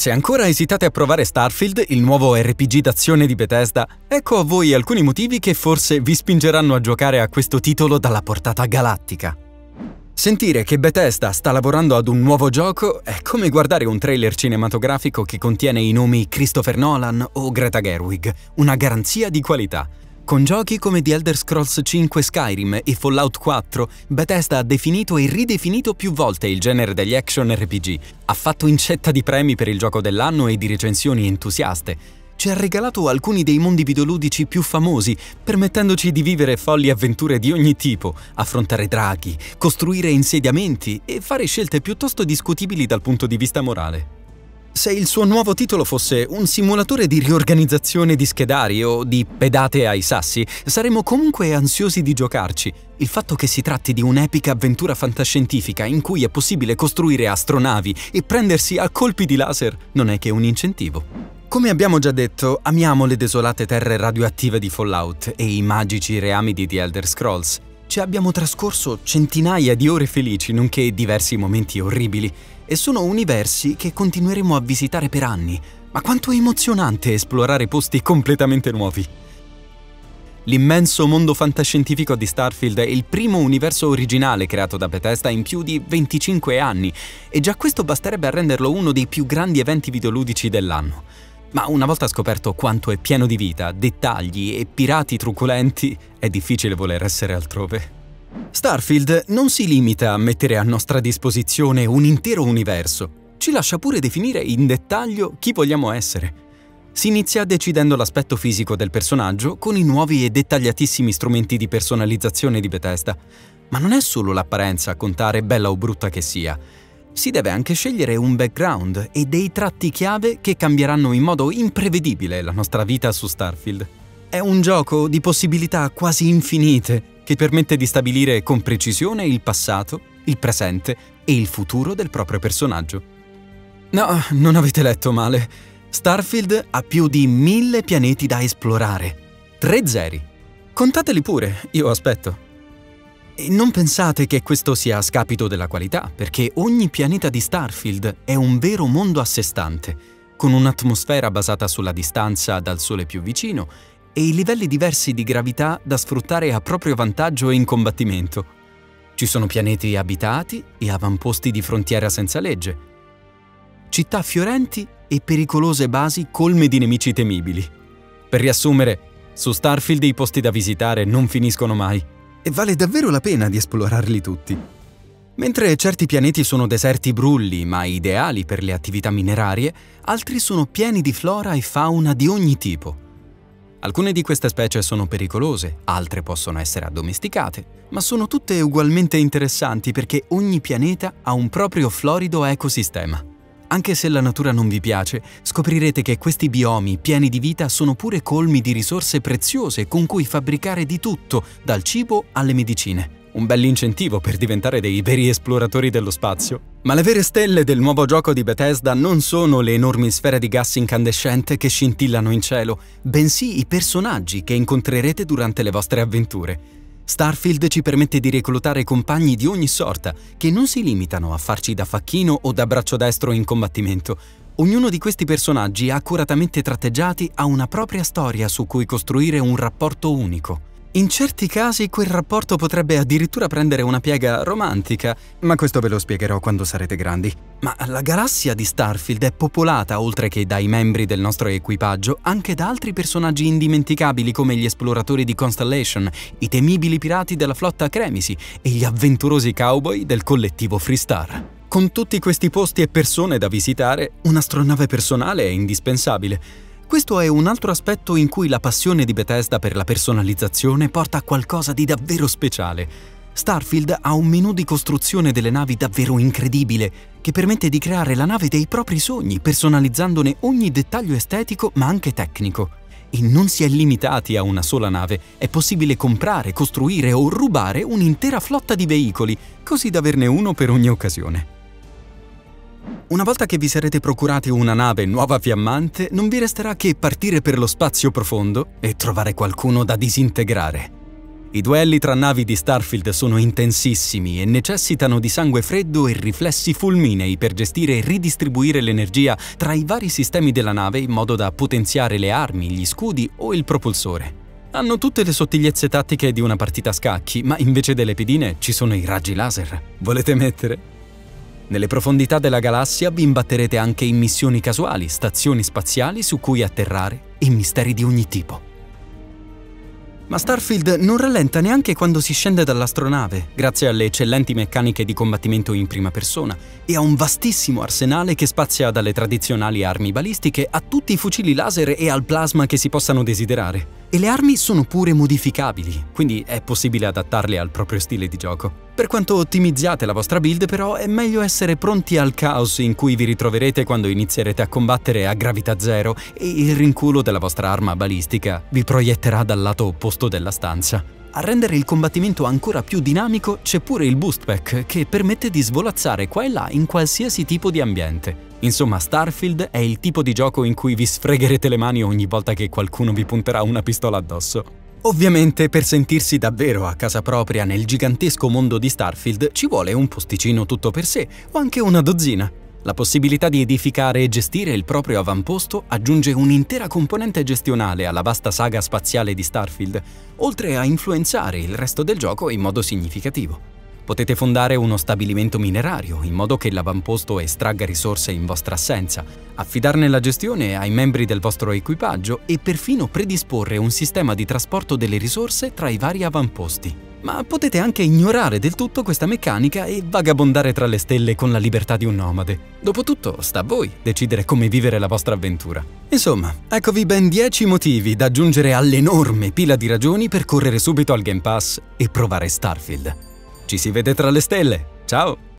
Se ancora esitate a provare Starfield, il nuovo RPG d'azione di Bethesda, ecco a voi alcuni motivi che forse vi spingeranno a giocare a questo titolo dalla portata galattica. Sentire che Bethesda sta lavorando ad un nuovo gioco è come guardare un trailer cinematografico che contiene i nomi Christopher Nolan o Greta Gerwig, una garanzia di qualità. Con giochi come The Elder Scrolls 5 Skyrim e Fallout 4, Bethesda ha definito e ridefinito più volte il genere degli action RPG, ha fatto incetta di premi per il gioco dell'anno e di recensioni entusiaste, ci ha regalato alcuni dei mondi videoludici più famosi, permettendoci di vivere folli avventure di ogni tipo, affrontare draghi, costruire insediamenti e fare scelte piuttosto discutibili dal punto di vista morale. Se il suo nuovo titolo fosse un simulatore di riorganizzazione di schedari o di pedate ai sassi, saremmo comunque ansiosi di giocarci. Il fatto che si tratti di un'epica avventura fantascientifica in cui è possibile costruire astronavi e prendersi a colpi di laser non è che un incentivo. Come abbiamo già detto, amiamo le desolate terre radioattive di Fallout e i magici reami di Elder Scrolls. Ci abbiamo trascorso centinaia di ore felici, nonché diversi momenti orribili, e sono universi che continueremo a visitare per anni. Ma quanto è emozionante esplorare posti completamente nuovi! L'immenso mondo fantascientifico di Starfield è il primo universo originale creato da Bethesda in più di 25 anni, e già questo basterebbe a renderlo uno dei più grandi eventi videoludici dell'anno. Ma una volta scoperto quanto è pieno di vita, dettagli e pirati truculenti, è difficile voler essere altrove. Starfield non si limita a mettere a nostra disposizione un intero universo, ci lascia pure definire in dettaglio chi vogliamo essere. Si inizia decidendo l'aspetto fisico del personaggio con i nuovi e dettagliatissimi strumenti di personalizzazione di Bethesda. Ma non è solo l'apparenza a contare bella o brutta che sia, si deve anche scegliere un background e dei tratti chiave che cambieranno in modo imprevedibile la nostra vita su Starfield. È un gioco di possibilità quasi infinite che permette di stabilire con precisione il passato, il presente e il futuro del proprio personaggio. No, non avete letto male. Starfield ha più di mille pianeti da esplorare. Tre zeri. Contateli pure, io aspetto. E non pensate che questo sia a scapito della qualità, perché ogni pianeta di Starfield è un vero mondo a sé stante, con un'atmosfera basata sulla distanza dal Sole più vicino e i livelli diversi di gravità da sfruttare a proprio vantaggio in combattimento. Ci sono pianeti abitati e avamposti di frontiera senza legge, città fiorenti e pericolose basi colme di nemici temibili. Per riassumere, su Starfield i posti da visitare non finiscono mai e vale davvero la pena di esplorarli tutti. Mentre certi pianeti sono deserti brulli ma ideali per le attività minerarie, altri sono pieni di flora e fauna di ogni tipo. Alcune di queste specie sono pericolose, altre possono essere addomesticate, ma sono tutte ugualmente interessanti perché ogni pianeta ha un proprio florido ecosistema. Anche se la natura non vi piace, scoprirete che questi biomi pieni di vita sono pure colmi di risorse preziose con cui fabbricare di tutto, dal cibo alle medicine. Un bell'incentivo per diventare dei veri esploratori dello spazio. Ma le vere stelle del nuovo gioco di Bethesda non sono le enormi sfere di gas incandescente che scintillano in cielo, bensì i personaggi che incontrerete durante le vostre avventure. Starfield ci permette di reclutare compagni di ogni sorta, che non si limitano a farci da facchino o da braccio destro in combattimento. Ognuno di questi personaggi accuratamente tratteggiati ha una propria storia su cui costruire un rapporto unico. In certi casi quel rapporto potrebbe addirittura prendere una piega romantica, ma questo ve lo spiegherò quando sarete grandi. Ma la galassia di Starfield è popolata, oltre che dai membri del nostro equipaggio, anche da altri personaggi indimenticabili come gli esploratori di Constellation, i temibili pirati della flotta Cremisi e gli avventurosi cowboy del collettivo Freestar. Con tutti questi posti e persone da visitare, un'astronave personale è indispensabile. Questo è un altro aspetto in cui la passione di Bethesda per la personalizzazione porta a qualcosa di davvero speciale. Starfield ha un menu di costruzione delle navi davvero incredibile, che permette di creare la nave dei propri sogni, personalizzandone ogni dettaglio estetico ma anche tecnico. E non si è limitati a una sola nave, è possibile comprare, costruire o rubare un'intera flotta di veicoli, così da averne uno per ogni occasione. Una volta che vi sarete procurati una nave nuova fiammante, non vi resterà che partire per lo spazio profondo e trovare qualcuno da disintegrare. I duelli tra navi di Starfield sono intensissimi e necessitano di sangue freddo e riflessi fulminei per gestire e ridistribuire l'energia tra i vari sistemi della nave in modo da potenziare le armi, gli scudi o il propulsore. Hanno tutte le sottigliezze tattiche di una partita a scacchi, ma invece delle pedine ci sono i raggi laser. Volete mettere? Nelle profondità della galassia vi imbatterete anche in missioni casuali, stazioni spaziali su cui atterrare e misteri di ogni tipo. Ma Starfield non rallenta neanche quando si scende dall'astronave, grazie alle eccellenti meccaniche di combattimento in prima persona e a un vastissimo arsenale che spazia dalle tradizionali armi balistiche a tutti i fucili laser e al plasma che si possano desiderare. E le armi sono pure modificabili, quindi è possibile adattarle al proprio stile di gioco. Per quanto ottimizziate la vostra build, però, è meglio essere pronti al caos in cui vi ritroverete quando inizierete a combattere a gravità zero e il rinculo della vostra arma balistica vi proietterà dal lato opposto della stanza. A rendere il combattimento ancora più dinamico c'è pure il boost pack che permette di svolazzare qua e là in qualsiasi tipo di ambiente. Insomma, Starfield è il tipo di gioco in cui vi sfregherete le mani ogni volta che qualcuno vi punterà una pistola addosso. Ovviamente per sentirsi davvero a casa propria nel gigantesco mondo di Starfield ci vuole un posticino tutto per sé o anche una dozzina. La possibilità di edificare e gestire il proprio avamposto aggiunge un'intera componente gestionale alla vasta saga spaziale di Starfield, oltre a influenzare il resto del gioco in modo significativo. Potete fondare uno stabilimento minerario in modo che l'avamposto estragga risorse in vostra assenza, affidarne la gestione ai membri del vostro equipaggio e perfino predisporre un sistema di trasporto delle risorse tra i vari avamposti. Ma potete anche ignorare del tutto questa meccanica e vagabondare tra le stelle con la libertà di un nomade. Dopotutto, sta a voi decidere come vivere la vostra avventura. Insomma, eccovi ben 10 motivi da aggiungere all'enorme pila di ragioni per correre subito al Game Pass e provare Starfield. Ci si vede tra le stelle. Ciao!